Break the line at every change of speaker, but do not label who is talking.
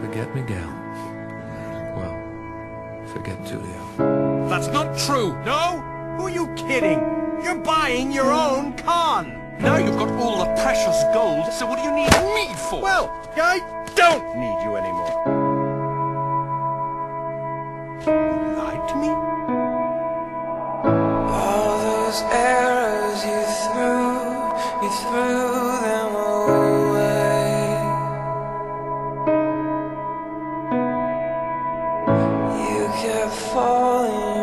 met Miguel. Well, forget Tulio.
That's not true.
No? Who are you kidding? You're buying your own con.
Now you've got all the precious gold, so what do you need me for?
Well, I don't need you anymore. You lied to me?
All those arrows you threw, you threw kept falling